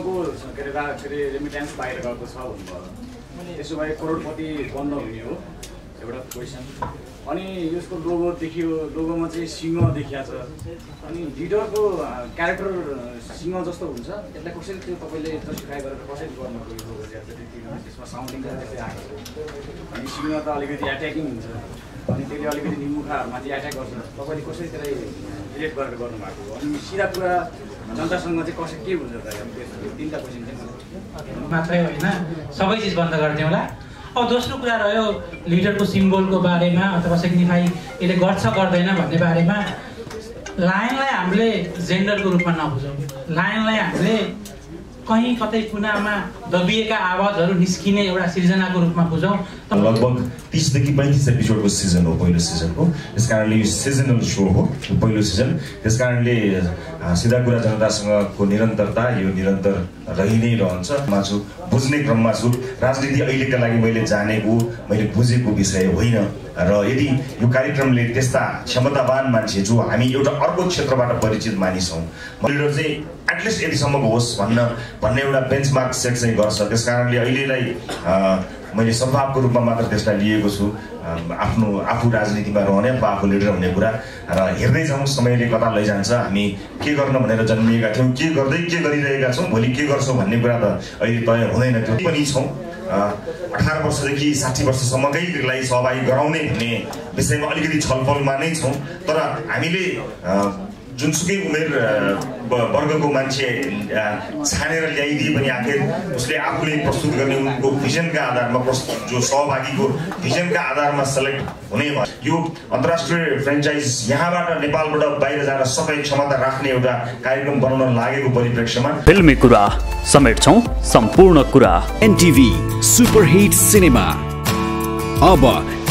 को अरे के अरे रेमिट्यान्स बाहिर गएको छ भन्नुभयो। त्यसो भए करोडपति बन्द हुने हो एउटा क्वेसन अनि यसको लोगो देखियो लोगोमा चाहिँ सिंह देखिया छ। अनि लिडरको क्यारेक्टर सिंह जस्तो हुन्छ। यसलाई कसरी त्यो तपाईँले जस्टिफाई गरेर कसरी गर्नुभयो लोगो चाहिँ त्यसमा साउन्डिङ चाहिँ त्यस्तै आएको अनि सिंह त अलिकति एट्याकिङ हुन्छ। अनि त्यसले अलिकति निमुखाहरूमाथि एट्याक गर्छ। तपाईँले कसरी त्यसलाई रिलेट गरेर गर्नुभएको अनि सिधा कुरा जनतासँग चाहिँ कसरी के त्यसको तिनवटा क्वेसन चाहिँ मात्रै होइन। सबै चिज बन्द गरिदिउँला अब दोस्रो कुरा रह्यो लिडरको सिम्बोलको बारेमा अथवा सिग्निफाई यसले गर्छ गर्दैन भन्ने बारेमा। लायनलाई हामीले जेन्डरको रूपमा नबुझौँ। लायनलाई हामीले कहीँ कतै कुनामा दबिएका आवाजहरू निस्किने एउटा सिर्जनाको रूपमा बुझौँ। लगभग तिसदेखि पैँतिस एपिसोडको सिजन हो पहिलो सिजनको त्यस कारणले यो सिजनल सो हो पहिलो सिजन त्यस कारणले सिधा कुरा जनतासँगको निरन्तरता यो निरन्तर रहि नै रहन्छ। मा छु बुझ्ने क्रममा छु। राजनीति अहिलेका लागि मैले जानेको मैले बुझेको विषय होइन। र यदि यो कार्यक्रमले त्यस्ता क्षमतावान मान्छे जो हामी एउटा अर्को क्षेत्रबाट परिचित मानिस हौँ लिडर चाहिँ एटलिस्ट यतिसम्मको होस् भन्न भन्ने एउटा बेन्चमार्क सेट चाहिँ गर्छ। त्यस कारणले अहिलेलाई मैले सद्भावको रूपमा मात्र त्यसलाई लिएको छु। आफ्नो आफू राजनीतिमा रहने अथवा आफू लिडर हुने कुरा। र हेर्दै जाउँ समयले कता लैजान्छ। हामी के गर्न भनेर जन्मिएका थियौँ के गर्दै के गरिरहेका छौँ भोलि के गर्छौँ भन्ने कुरा त अहिले तय हुँदैन। त्यो पनि छौँ। अठार वर्षदेखि साठी वर्षसम्मकैलाई सहभागी गराउने भन्ने विषयमा अलिकति छलफलमा नै छौँ। तर हामीले जुनसुकै उमेर वर्गको मान्छे छानेर ल्याइदिए पनि आखिर उसले आफूले प्रस्तुत गर्ने उनको भिजनका आधारमा प्रस्तुत जो सहभागीको भिजनका आधारमा सेलेक्ट हुने भयो। यो अन्तर्राष्ट्रिय फ्रेन्चाइज यहाँबाट नेपालबाट बाहिर जान सबै क्षमता राख्ने एउटा कार्यक्रम बनाउन लागेको परिप्रेक्ष्यमा फिल्मी कुरा समेट्छौँ सम्पूर्ण कुरा। NTV superhit cinema. अब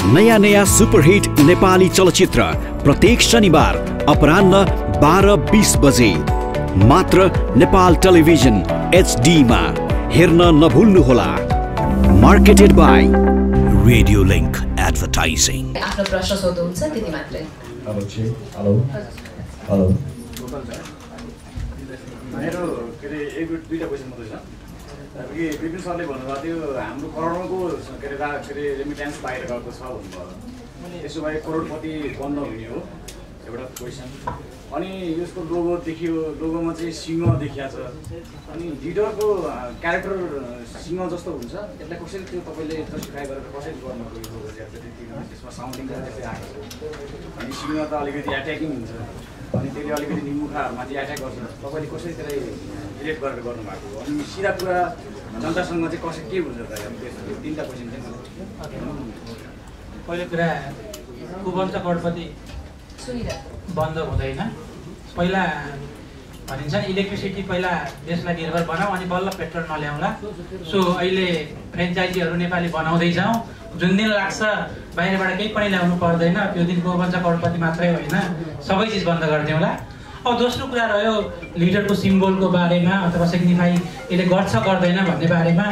नयाँ नयाँ सुपरहिट नेपाली चलचित्र प्रत्येक शनिबार अपराह्न बाह्र बिस बजे। मात्र नेपाल टेलिभिजन एचडीमा हेर्न नभुल्नुहोला। Marketed by radio link advertising आफ्नो प्रश्न सोध्नुहुन्छ त्यति मात्रै। Hello hello. हेलो। मेरो के अरे एक दुई- दुईवटा क्वेसन मात्रै छ। कि विपिन सरले भन्नुभएको थियो हाम्रो करोडौँको के अरे के अरे रेमिट्यान्स बाहिर गएको छ भन्नुभयो। त्यसो भए करोडपति बन्द हुने हो। एउटा क्वेसन। अनि यसको लोगो देखियो लोगोमा चाहिँ सिंह देखिया छ। अनि लिडरको क्यारेक्टर सिंह जस्तो हुन्छ। यसलाई कसरी त्यो तपाईँले जस्टिफाई गरेर कसरी गर्नुभयो त्यसमा साउन्डिङ आएको अनि सिंह त अलिकति एट्याकिङ हुन्छ। अनि त्यसले अलिकति निमुखाहरूमाथि एट्याक गर्छ। तपाईँले कसरी त्यसलाई रिलेट गरेर गर्नुभएको अनि सिधा कुरा जनतासँग चाहिँ कसरी के बुझ्छ त? तिनवटा क्वेसन चाहिँ। पहिलो कुरा करोडपति। सुनिरहेको बन्द हुँदैन। पहिला भनिन्छ इलेक्ट्रिसिटी पहिला देशलाई निर्भर बनाऊ अनि बल्ल पेट्रोल नल्याउँला। सो अहिले फ्रेन्चाइजीहरू नेपाली बनाउँदै जाउँ जुन दिन लाग्छ बाहिरबाट केही पनि ल्याउनु पर्दैन। त्यो दिन गोवंश करोडपति मात्रै होइन। सबै चिज बन्द गरिदिउँला। अब दोस्रो कुरा रह्यो लिडरको सिम्बोलको बारेमा अथवा सिग्निफाई यसले गर्छ गर्दैन भन्ने बारेमा।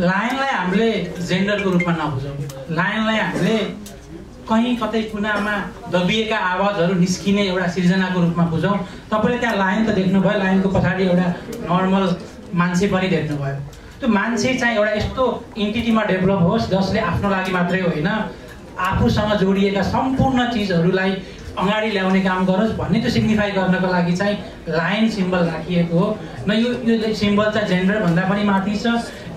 लायनलाई हामीले जेन्डरको रूपमा नबुझौँ। लायनलाई हामीले कहीँ कतै कुनामा दबिएका आवाजहरू निस्किने एउटा सिर्जनाको रूपमा बुझौँ। तपाईँले त्यहाँ लाइन त देख्नुभयो लाइनको पछाडि एउटा नर्मल मान्छे पनि देख्नुभयो। त्यो मान्छे चाहिँ एउटा यस्तो इन्टिटीमा डेभलप होस् जसले आफ्नो लागि मात्रै होइन। आफूसँग जोडिएका सम्पूर्ण चिजहरूलाई अगाडि ल्याउने काम गरोस् भन्ने त्यो सिग्निफाई गर्नको लागि चाहिँ लाइन सिम्बल राखिएको हो। न यो यो सिम्बल चाहिँ जेन्डरभन्दा पनि माथि छ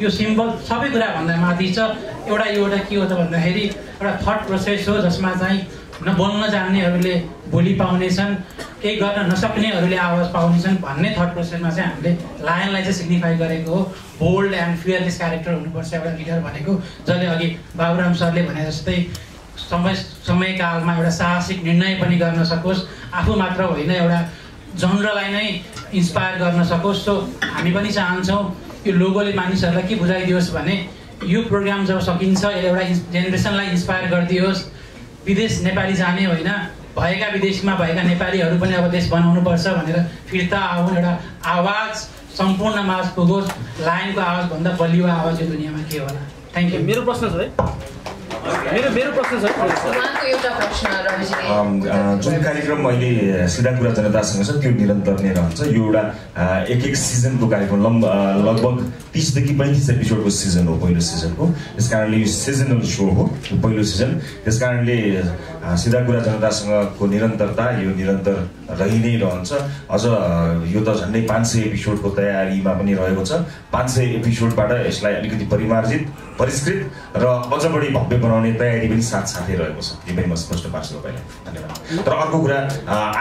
यो सिम्बल सबै कुराभन्दा माथि छ। एउटा यो एउटा के हो त भन्दाखेरि एउटा थट प्रोसेस हो जसमा चाहिँ न बोल्न जान्नेहरूले बोली पाउनेछन् केही गर्न नसक्नेहरूले आवाज पाउनेछन् भन्ने थट प्रोसेसमा चाहिँ हामीले लायनलाई चाहिँ सिग्निफाई गरेको हो। बोल्ड एन्ड फियरलेस क्यारेक्टर हुनुपर्छ एउटा लिडर भनेको जसले अघि बाबुराम सरले भने जस्तै समय समयकालमा एउटा साहसिक निर्णय पनि गर्न सकोस् आफू मात्र होइन एउटा जनरलाई नै इन्सपायर गर्न सकोस्। सो हामी पनि चाहन्छौँ यो लोगोले मानिसहरूलाई के बुझाइदियोस् भने यो प्रोग्राम जब सकिन्छ एउटा इन्स- जेनेरेसनलाई इन्सपायर गरिदियोस्। विदेश नेपाली जाने होइन भएका विदेशमा भएका नेपालीहरू पनि अब देश बनाउनुपर्छ भनेर फिर्ता आउन् एउटा आवाज सम्पूर्ण माझ पुगोस्। लायनको आवाजभन्दा बलियो आवाज यो दुनियाँमा के होला? थ्याङ्क यू मेरो प्रश्न छ है। मेरो मेरो प्रश्न छ जुन कार्यक्रम अहिले सिधा कुरा जनतासँग छ त्यो निरन्तर नै रहन्छ। यो एउटा एक एक सिजनको कार्यक्रम लम्ब लगभग तिसदेखि पैँतिस एपिसोडको सिजन हो पहिलो सिजनको। त्यस कारणले यो सिजनल सो हो यो पहिलो सिजन त्यस कारणले सिधा कुरा जनतासँगको निरन्तरता यो निरन्तर रहि नै रहन्छ। अझ यो त झन्डै पाँच सय एपिसोडको तयारीमा पनि रहेको छ। पाँच सय एपिसोडबाट यसलाई अलिकति परिमार्जित परिष्कृत र अझ बढी भव्य बनाउने तयारी पनि साथसाथै रहेको छ यो पनि म स्पष्ट पार्छु तपाईँलाई धन्यवाद तर अर्को कुरा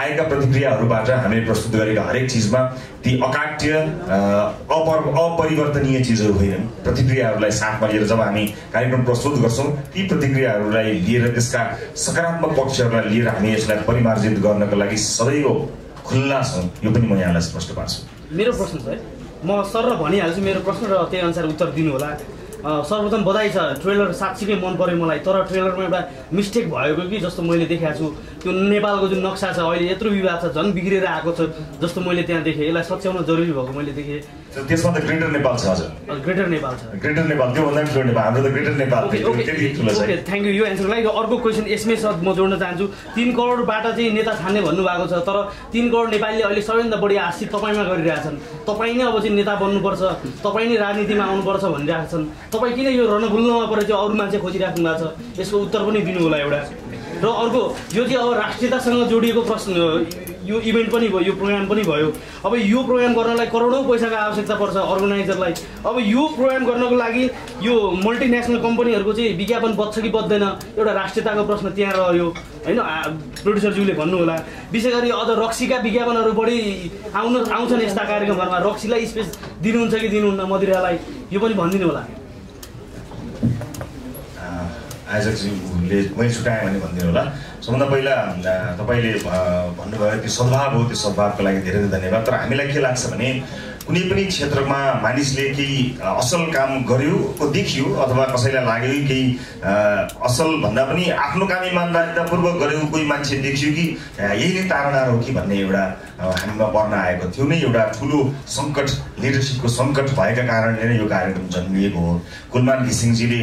आएका प्रतिक्रियाहरूबाट हामीले प्रस्तुत गरेका हरेक चिजमा ती अकाट्य अपर अपरिवर्तनीय चिजहरू होइनन् प्रतिक्रियाहरूलाई साथमा लिएर जब हामी कार्यक्रम प्रस्तुत गर्छौँ ती प्रतिक्रियाहरूलाई लिएर त्यसका सकारात्मक पक्षहरूलाई लिएर हामी यसलाई परिमार्जित गर्नको लागि सदैव खुल्ला छौँ यो पनि म यहाँलाई स्पष्ट पार्छु मेरो प्रश्न छ म सर र भनिहाल्छु मेरो प्रश्न र त्यही अनुसार उत्तर दिनु होला। सर्वप्रथम बधाई छ। ट्रेलर साँच्चीकै मन पऱ्यो मलाई। तर ट्रेलरमा एउटा मिस्टेक भएको कि जस्तो मैले देखाएको छु। त्यो नेपालको जुन नक्सा छ अहिले यत्रो विवाद छ झन् बिग्रेर आएको छ जस्तो मैले त्यहाँ देखेँ। यसलाई सच्याउन जरुरी भएको मैले देखेँ। त्यसमा त ग्रेटर नेपाल छ हजुर। ग्रेटर नेपाल छ। ग्रेटर नेपाल त्योभन्दा पनि ठुलो नेपाल हाम्रो त ग्रेटर नेपाल त्यति ठुलो छ थ्याङ्क यू यो र अर्को क्वेसन यसमै सर म जोड्न चाहन्छु। तिन करोडबाट चाहिँ नेता छान्ने भन्नुभएको छ तर तिन करोड नेपालीले अहिले सबैभन्दा बढी आश्रित तपाईँमा गरिरहेछन्। तपाईँ नै अब चाहिँ नेता बन्नुपर्छ तपाईँ नै राजनीतिमा आउनुपर्छ भनिरहेका छन् तपाईँ किन यो रणभुल्नमा परेर चाहिँ अरू मान्छे खोजिराख्नु भएको छ? यसको उत्तर पनि दिनु होला एउटा। र अर्को यो चाहिँ अब राष्ट्रियतासँग जोडिएको प्रश्न यो इभेन्ट पनि भयो यो प्रोग्राम पनि भयो। अब यो प्रोग्राम गर्नलाई करोडौँ पैसाको आवश्यकता पर्छ अर्गनाइजरलाई अब यो प्रोग्राम गर्नको लागि यो मल्टिनेसनल कम्पनीहरूको चाहिँ विज्ञापन बच्छ कि बच्दैन एउटा राष्ट्रियताको प्रश्न त्यहाँ रह्यो। होइन प्रड्युसरज्यूले भन्नुहोला। विशेष गरी अझ रक्सीका विज्ञापनहरू बढी आउनु आउँछन् यस्ता कार्यक्रमहरूमा। रक्सीलाई स्पेस दिनुहुन्छ कि दिनुहुन्न मदिरालाई? यो पनि भनिदिनु होला। आयोजकज्यूले मैले छुट्याएँ भने भनिदिनु होला। सबभन्दा पहिला तपाईँले भन्नुभयो त्यो सद्भाव हो त्यो सद्भावको लागि धेरै धेरै धन्यवाद। तर हामीलाई के लाग्छ भने कुनै पनि क्षेत्रमा मानिसले केही असल काम गर्यो देखियो अथवा कसैलाई लाग्यो केही असल भन्दा पनि आफ्नो काम इमान्दारितापूर्वक गरेको कोही मान्छे देखियो कि यही नै तारणा हो कि भन्ने एउटा हामीमा पर्न आएको थियो नै एउटा ठुलो सङ्कट लिडरसिपको सङ्कट भएका कारणले नै यो कार्यक्रम जन्मिएको हो। कुलमान घिसिङजीले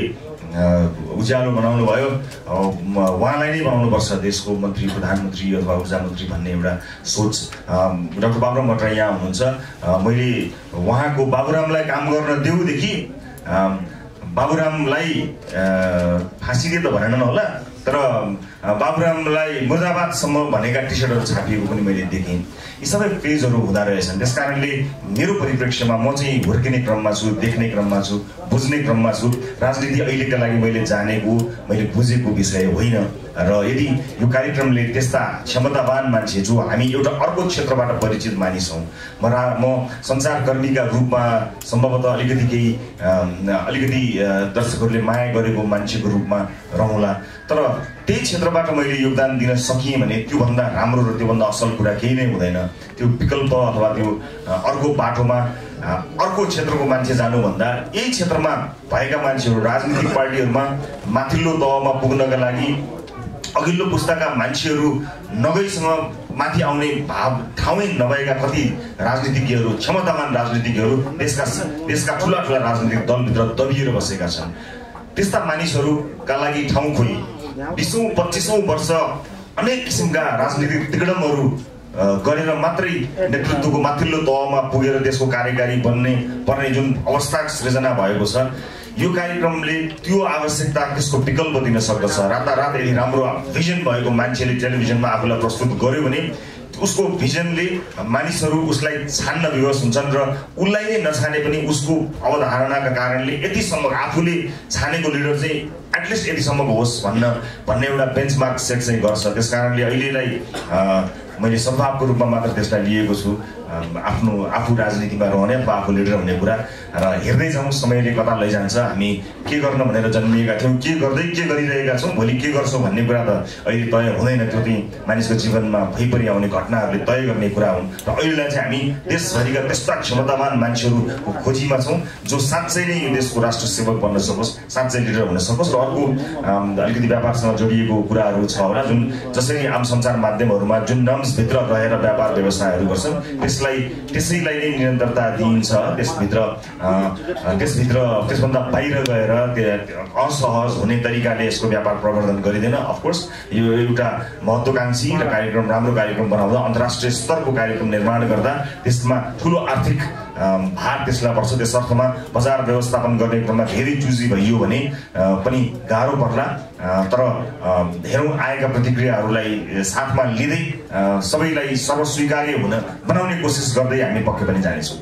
उज्यालो बनाउनु भयो उहाँलाई नै बनाउनुपर्छ देशको मन्त्री प्रधानमन्त्री अथवा ऊर्जा मन्त्री भन्ने एउटा सोच। डक्टर बाबुराम भट्टराई यहाँ हुनुहुन्छ। मैले उहाँको बाबुरामलाई काम गर्न देऊदेखि बाबुरामलाई फाँसी त भनेन होला तर बाबुरामलाई मुर्दाबादसम्म भनेका टी सर्टहरू छापिएको पनि मैले देखेँ। यी सबै पेजहरू हुँदो रहेछन्। त्यस कारणले मेरो परिप्रेक्ष्यमा म चाहिँ हुर्किने क्रममा छु देख्ने क्रममा छु बुझ्ने क्रममा छु। राजनीति अहिलेका लागि मैले जानेको मैले बुझेको विषय होइन। र यदि यो कार्यक्रमले त्यस्ता क्षमतावान मान्छे जो हामी एउटा अर्को क्षेत्रबाट परिचित मानिस हौँ म रा म सञ्चारकर्मीका रूपमा सम्भवतः अलिकति केही अलिकति दर्शकहरूले माया गरेको मान्छेको रूपमा रहँला। तर त्यही क्षेत्रबाट मैले योगदान दिन सकिएँ भने त्योभन्दा राम्रो र त्योभन्दा असल कुरा केही नै हुँदैन। त्यो विकल्प अथवा त्यो अर्को बाटोमा अर्को क्षेत्रको मान्छे जानुभन्दा यही क्षेत्रमा भएका मान्छेहरू राजनीतिक पार्टीहरूमा माथिल्लो तहमा पुग्नका लागि अघिल्लो पुस्ताका मान्छेहरू नगईसँग माथि आउने भाव ठाउँै नभएका कति राजनीतिज्ञहरू क्षमतावान राजनीतिज्ञहरू देशका देशका ठुला ठुला राजनीतिक दलभित्र दबिएर बसेका छन्। त्यस्ता मानिसहरूका लागि ठाउँ खोइ बिसौँ पच्चिसौँ वर्ष अनेक किसिमका राजनीतिक तिगडमहरू गरेर मात्रै नेतृत्वको माथिल्लो तहमा पुगेर देशको कार्यकारी बन्ने पर्ने जुन अवस्था सृजना भएको छ यो कार्यक्रमले त्यो आवश्यकता त्यसको विकल्प दिन सक्दछ रातारात यदि राम्रो भिजन भएको मान्छेले टेलिभिजनमा आफूलाई प्रस्तुत गर्यो भने उसको भिजनले मानिसहरू उसलाई छान्न विवश हुन्छन् र उसलाई नै नछाने पनि उसको अवधारणाका कारणले यतिसम्म आफूले छानेको लिडर चाहिँ एटलिस्ट यतिसम्मको होस् भन्न भन्ने एउटा बेन्चमार्क सेट चाहिँ गर्छ। त्यस कारणले अहिलेलाई मैले सद्भावको रूपमा मात्र त्यसलाई लिएको छु। आफ्नो आफू राजनीतिमा रहने अथवा आफू लिडर हुने कुरा र हेर्दै जाउँ समयले कता लैजान्छ हामी के गर्न भनेर जन्मिएका थियौँ के गर्दै के गरिरहेका छौँ भोलि के गर्छौँ भन्ने कुरा त अहिले तय हुँदैन त्यो चाहिँ मानिसको जीवनमा भइपरि आउने घटनाहरूले तय गर्ने कुरा हुन्। र अहिलेलाई चाहिँ हामी देशभरिका त्यस्ता क्षमतावान मान्छेहरूको खोजीमा छौँ जो साँच्चै नै यो देशको राष्ट्र सेवक बन्न सकोस् साँच्चै लिडर हुन सकोस् र अर्को अलिकति व्यापारसँग जोडिएको कुराहरू छ होला जुन जसरी आम सञ्चार माध्यमहरूमा जुन नर्म्सभित्र रहेर व्यापार व्यवसायहरू गर्छन् त्यस त्यसलाई त्यसैलाई नै निरन्तरता दिइन्छ त्यसभित्र त्यसभित्र त्यसभन्दा बाहिर गएर असहज हुने तरिकाले यसको व्यापार प्रवर्धन गरिँदैन। अफकोर्स यो एउटा महत्त्वकाङ्क्षी र कार्यक्रम राम्रो कार्यक्रम बनाउँदा अन्तर्राष्ट्रिय स्तरको कार्यक्रम निर्माण गर्दा त्यसमा ठुलो आर्थिक भार त्यसलाई पर्छ त्यस अर्थमा बजार व्यवस्थापन गर्ने क्रममा धेरै चुजी भइयो भने पनि गाह्रो पर्ला तर धेरौँ आएका प्रतिक्रियाहरूलाई साथमा लिँदै सबैलाई सर्वस्वीकार्य हुन बनाउने कोसिस गर्दै हामी पक्कै पनि जानेछौँ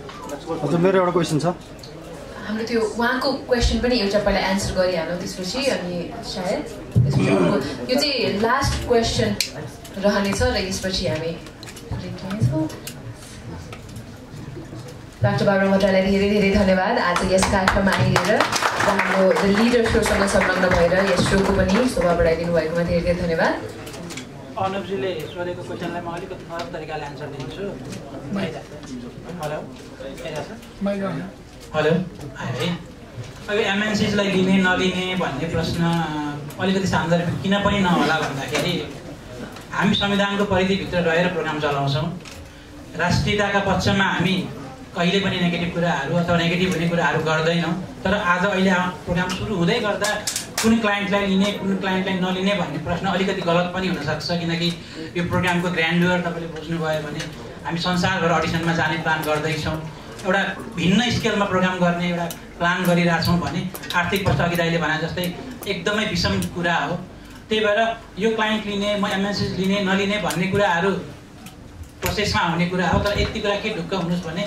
हजुर मेरो एउटा क्वेसन छ हाम्रो त्यो उहाँको क्वेसन पनि एउटा पहिला एन्सर गरिहालौँ त्यसपछि अनि सायद यो चाहिँ लास्ट क्वेसन रहनेछ र यसपछि हामी। डाक्टर बाबु भट्टराईलाई धेरै धेरै धन्यवाद। आज यस कार्यक्रममा आइदिएर र हाम्रो द लिडर सोसँग संलग्न भएर यस सोको पनि शोभा बढाइदिनु भएकोमा धेरै धेरै धन्यवाद। अनुपजीले सोधेको क्वेसनलाई म अलिकति फरक तरिकाले एन्सर दिन्छु। हेलो। हेलो। है अब एमएनसिजलाई लिने नलिने भन्ने प्रश्न अलिकति सान्दर्भिक किन पनि नहोला भन्दाखेरि हामी संविधानको परिधिभित्र रहेर प्रोग्राम चलाउँछौँ। राष्ट्रियताका पक्षमा हामी कहिले पनि नेगेटिभ कुराहरू अथवा नेगेटिभ हुने कुराहरू गर्दैनौँ। तर आज अहिले प्रोग्राम सुरु हुँदै गर्दा कुन क्लाइन्टलाई लिने कुन क्लाइन्टलाई नलिने भन्ने प्रश्न अलिकति गलत पनि हुनसक्छ। किनकि यो प्रोग्रामको ग्रान्डुवर तपाईँले बुझ्नुभयो भने हामी संसारभर अडिसनमा जाने प्लान गर्दैछौँ। एउटा भिन्न स्केलमा प्रोग्राम गर्ने एउटा प्लान गरिरहेछौँ भने आर्थिक पक्ष अघि दाइले भने जस्तै एकदमै विषम कुरा हो। त्यही भएर यो क्लाइन्ट लिने म एमएनसिज लिने नलिने भन्ने कुराहरू प्रोसेसमा हुने कुरा हो। तर यति कुरा के ढुक्क हुनुहोस् भने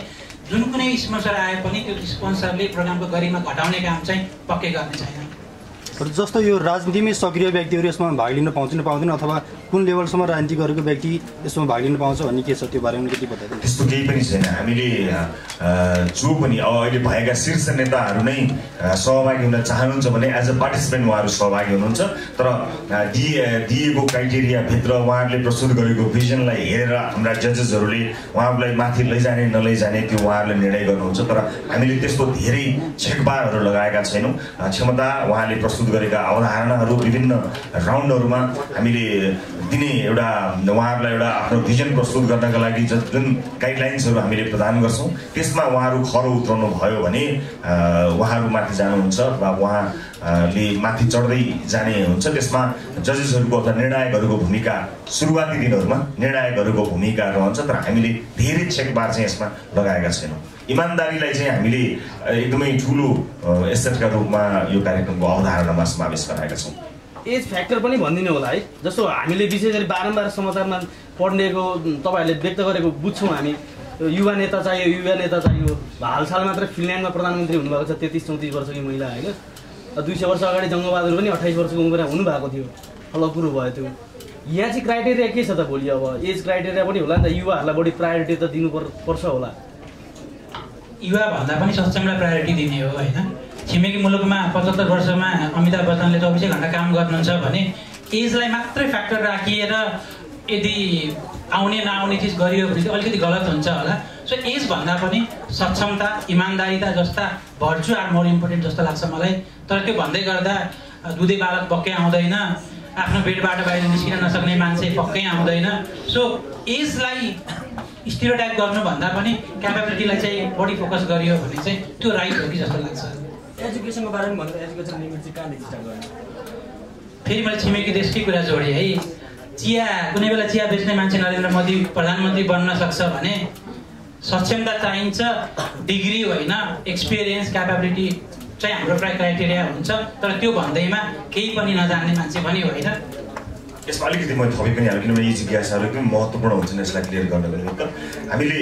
जुन कुनै स्पोन्सर आए पनि त्यो स्पोन्सरले प्रोग्रामको गरिमा घटाउने काम चाहिँ पक्कै गर्ने छैन। जस्तो यो राजनीतिमै सक्रिय व्यक्तिहरू यसमा भाग लिन पाउँछन् पाउँदैन अथवा कुन लेभलसम्म राजनीति गरेको व्यक्ति यसमा भाग लिन पाउँछ भन्ने के छ त्यो बारेमा अलिकति बताइदिनु त्यस्तो केही पनि छैन। हामीले जो पनि अब अहिले भएका शीर्ष नेताहरू नै सहभागी हुन चाहनुहुन्छ भने एज अ पार्टिसिपेन्ट उहाँहरू सहभागी हुनुहुन्छ। तर दिए दिएको क्राइटेरियाभित्र उहाँहरूले प्रस्तुत गरेको भिजनलाई हेरेर हाम्रा जजेसहरूले उहाँहरूलाई माथि लैजाने नलैजाने त्यो उहाँहरूले निर्णय गर्नुहुन्छ। तर हामीले त्यस्तो धेरै छेकबारहरू लगाएका छैनौँ। क्षमता उहाँले प्रस्तुत गरेका अवधारणाहरू विभिन्न राउन्डहरूमा हामीले दिने एउटा उहाँहरूलाई एउटा आफ्नो भिजन प्रस्तुत गर्नका लागि जुन गाइडलाइन्सहरू हामीले प्रदान गर्छौँ त्यसमा उहाँहरू खरो उत्रनु भयो भने उहाँहरू माथि जानुहुन्छ वा उहाँले माथि चढ्दै जाने हुन्छ त्यसमा जजेसहरूको अथवा निर्णायकहरूको भूमिका सुरुवाती दिनहरूमा निर्णायकहरूको भूमिका रहन्छ तर हामीले धेरै चेकबार चाहिँ यसमा लगाएका छैनौँ। इमान्दारीलाई चाहिँ हामीले एकदमै ठुलो एसेटका रूपमा यो कार्यक्रमको अवधारणामा समावेश गराएका छौँ। एज फ्याक्टर पनि भनिदिनु होला है। जस्तो हामीले विशेष गरी बारम्बार समाचारमा पढ्नेको तपाईँहरूले व्यक्त गरेको बुझ्छौँ हामी। युवा नेता चाहियो युवा नेता चाहियो। हालसाल मात्र फिनल्यान्डमा प्रधानमन्त्री हुनुभएको छ तेत्तिस चौतिस वर्षकी महिला होइन? दुई सय वर्ष अगाडि जङ्गबहादुर पनि अठाइस वर्षको उमेरमा हुनुभएको थियो। कुरो भयो त्यो। यहाँ चाहिँ क्राइटेरिया के छ त भोलि अब? एज क्राइटेरिया पनि होला नि त। युवाहरूलाई बढी प्रायोरिटी त दिनु पर पर्छ होला। युवा भन्दा पनि सक्षमलाई प्रायोरिटी दिने हो होइन? छिमेकी मुलुकमा पचहत्तर वर्षमा अमिताभ बच्चनले चौबिसै घन्टा काम गर्नुहुन्छ भने एजलाई मात्रै फ्याक्टर राखिएर यदि आउने नआउने चिज गरियो भने चाहिँ अलिकति गलत हुन्छ होला। सो एज भन्दा पनि सक्षमता इमान्दारिता जस्ता भर्चु आर मोर इम्पोर्टेन्ट जस्तो लाग्छ मलाई। तर त्यो भन्दै गर्दा दुधे बालक पक्कै आउँदैन आफ्नो बेडबाट बाहिर निस्किन नसक्ने मान्छे पक्कै आउँदैन। सो एजलाई स्टिरियोटाइप गर्नुभन्दा पनि क्यापेबिलिटीलाई चाहिँ बढी फोकस गरियो भने चाहिँ त्यो राइट हो कि जस्तो लाग्छ। एजुकेसनको बारेमा भन्दा एजुकेसन लिमिट चाहिँ गर्ने? फेरि मैले छिमेकी देशकै कुरा जोडेँ है। चिया कुनै बेला चिया बेच्ने मान्छे नरेन्द्र मोदी प्रधानमन्त्री बन्न सक्छ भने सक्षमता चाहिन्छ डिग्री होइन एक्सपिरियन्स क्यापेबिलिटी चाहिँ हाम्रो प्राय क्राइटेरिया हुन्छ। तर त्यो भन्दैमा केही पनि नजान्ने मान्छे पनि होइन। यसमा अलिकति म थपी पनि हाल्छु किनभने यी जिज्ञासाहरू एकदमै महत्त्वपूर्ण हुन्छन् यसलाई क्लियर गर्नको निमित्त हामीले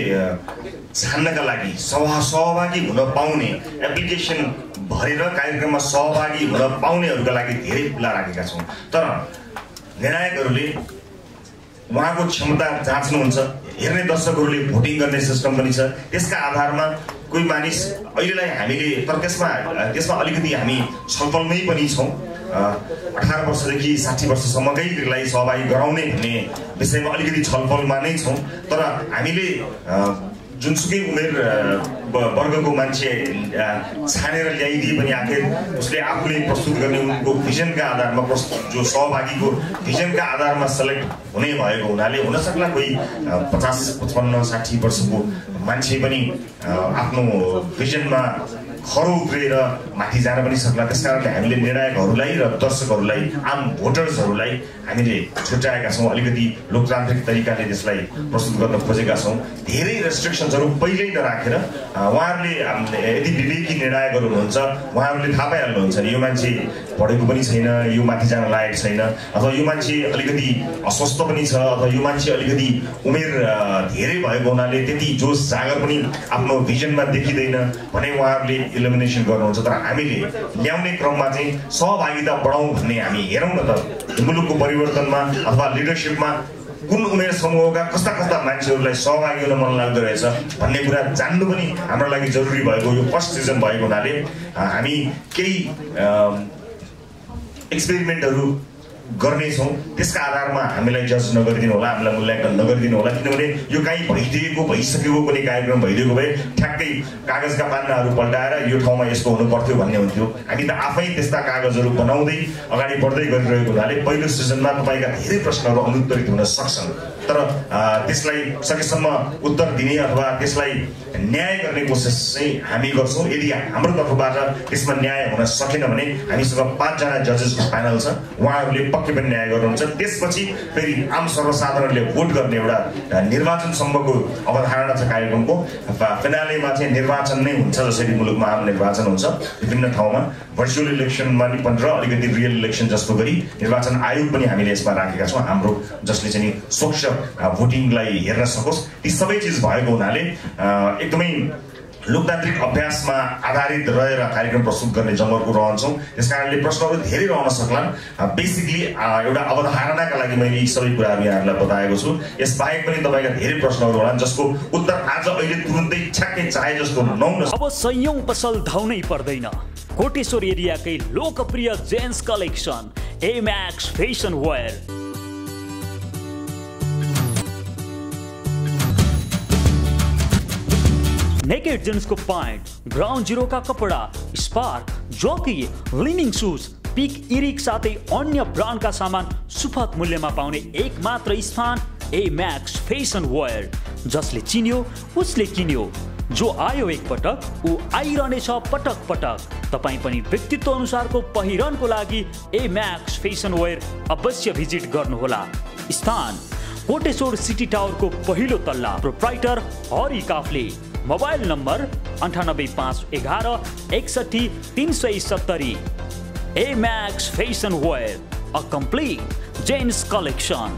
छान्नका लागि सभा सहभागी हुन पाउने एप्लिकेसन भरेर कार्यक्रममा सहभागी हुन पाउनेहरूका लागि धेरै खुला राखेका छौँ। तर निर्णायकहरूले उहाँको क्षमता जाँच्नुहुन्छ। हेर्ने दर्शकहरूले भोटिङ गर्ने सिस्टम पनि छ। त्यसका आधारमा कोही मानिस अहिलेलाई हामीले तर त्यसमा त्यसमा अलिकति हामी छलफलमै पनि छौँ। अठार वर्षदेखि साठी वर्षसम्मकैलाई सहभागी गराउने भन्ने विषयमा अलिकति छलफलमा नै छौँ। तर हामीले जुनसुकै उमेर वर्गको मान्छे छानेर ल्याइदिए पनि आखिर उसले आफूले प्रस्तुत गर्ने उनको भिजनका आधारमा प्रस्तुत जो सहभागीको भिजनका आधारमा सेलेक्ट हुने भएको हुनाले हुनसक्ला कोही पचास पचपन्न साठी वर्षको मान्छे पनि आफ्नो भिजनमा खरो उक्रिएर माथि जान पनि सक्ला। त्यस कारणले हामीले निर्णायकहरूलाई र दर्शकहरूलाई आम भोटर्सहरूलाई हामीले छुट्याएका छौँ। अलिकति लोकतान्त्रिक तरिकाले त्यसलाई प्रस्तुत गर्न खोजेका छौँ। धेरै रेस्ट्रिक्सन्सहरू पहिल्यै नराखेर उहाँहरूले यदि विवेकी निर्णायकहरू हुनुहुन्छ उहाँहरूले थाहा पाइहाल्नुहुन्छ यो मान्छे पढेको पनि छैन यो माथि जान लायक छैन अथवा यो मान्छे अलिकति अस्वस्थ पनि छ अथवा यो मान्छे अलिकति उमेर धेरै भएको हुनाले त्यति जोस जागर पनि आफ्नो भिजनमा देखिँदैन भने उहाँहरूले इलिमिनेसन गर्नुहुन्छ। तर हामीले ल्याउने क्रममा चाहिँ सहभागिता बढाउँ भन्ने हामी हेरौँ न त। मुलुकको परिवर्तनमा अथवा लिडरसिपमा कुन उमेर समूहका कस्ता कस्ता मान्छेहरूलाई सहभागी हुन मन लाग्दो रहेछ भन्ने कुरा जान्नु पनि हाम्रो लागि जरुरी भएको यो फर्स्ट सिजन भएको हुनाले हामी केही एक्सपेरिमेन्टहरू गर्नेछौँ। त्यसका आधारमा हामीलाई जज नगरिदिनु होला हामीलाई मूल्याङ्कन नगरिदिनु होला किनभने यो काहीँ भइदिएको भइसकेको कुनै कार्यक्रम भइदिएको भए ठ्याक्कै कागजका पान्नाहरू पल्टाएर यो ठाउँमा यस्तो हुनु पर्थ्यो भन्ने हुन्थ्यो। हामी त आफै त्यस्ता कागजहरू बनाउँदै अगाडि बढ्दै गरिरहेको हुनाले पहिलो सिजनमा तपाईँका धेरै प्रश्नहरू अनुत्तरित हुन सक्छन्। तर त्यसलाई सकेसम्म उत्तर दिने अथवा त्यसलाई न्याय गर्ने कोसिस चाहिँ हामी गर्छौँ। यदि हाम्रो तर्फबाट त्यसमा न्याय हुन सकेन भने हामीसँग पाँचजना जजेसको प्यानल छ। उहाँहरूले पक्कै पनि न्याय गर्नुहुन्छ। त्यसपछि फेरि आम सर्वसाधारणले भोट गर्ने एउटा निर्वाचनसम्मको अवधारणा छ कार्यक्रमको। फिनालेमा चाहिँ निर्वाचन नै हुन्छ जसरी मुलुकमा आम निर्वाचन हुन्छ। विभिन्न ठाउँमा भर्चुअल इलेक्सनमा नि पनि र अलिकति रियल इलेक्सन जस्तो गरी निर्वाचन आयोग पनि हामीले यसमा राखेका छौँ। हाम्रो जसले चाहिँ स्वच्छ भोटिङलाई हेर्न सकोस्। ती सबै चिज भएको हुनाले एकदमै लोकतान्त्रिक अभ्यासमा आधारित रहेर कार्यक्रम प्रस्तुत गर्ने जमर्को रहन्छौँ। त्यस कारणले प्रश्नहरू धेरै रहन सक्लान्। बेसिकली एउटा अवधारणाका लागि मैले यी सबै कुराहरू यहाँहरूलाई बताएको छु। यसबाहेक पनि तपाईँका धेरै प्रश्नहरू होलान् जसको उत्तर आज अहिले तुरुन्तै ठ्याक्कै चाहे जस्तो नहुन अब सयौं पसल धाउनै पर्दैन। कोटेश्वर एरियाकै लोकप्रिय gents collection Amax fashion wear naked जेन्सको pant ground जिरोका कपडा स्पार्क जकी लिनिङ सुज पिक इरिक साथै अन्य ब्रान्डका सामान सुपथ मूल्यमा पाउने एक मात्र स्थान ए म्याक्स फेसन वेयर जसले चिन्यो उसले किन्यो। जो आयो एकपटक ऊ आइरहनेछ पटक पटक तपाईँ पनि व्यक्तित्व अनुसारको पहिरनको लागि ए म्याक्स फेसन वेयर अवश्य भिजिट गर्नुहोला। स्थान कोटेश्वर सिटी टावरको पहिलो तल्ला proprietor Hari Kafle. Mobile number अन्ठानब्बे पाँच एघार एकसठी तिन सय सत्तरी। A max fashion wear a complete gents collection